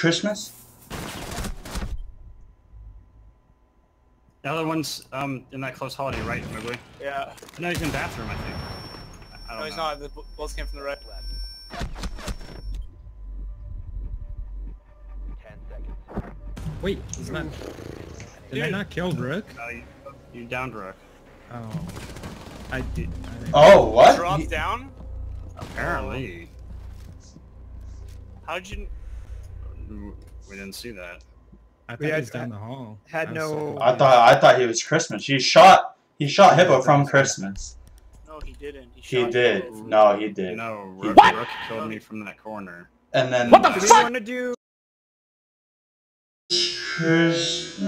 Christmas? The other one's um in that close holiday, right, Moogly? Yeah. No, he's in the bathroom, I think. I don't No, he's know. not. The bu- bullets came from the right. Ten seconds. Wait, is not. Did I Dude. not kill Rook? No, you, you downed Rook. Oh. I did. I Oh, what? Dropped He- down? Apparently. How'd you... We didn't see that. I thought We he had- was down the hall. had I was no- so I thought I thought he was Christmas. He shot he shot Hippo from Christmas. No, he didn't. He, He did. both. No, he did. No, He Rook, did. Rook killed me from that corner. And then Do we want to do Christmas.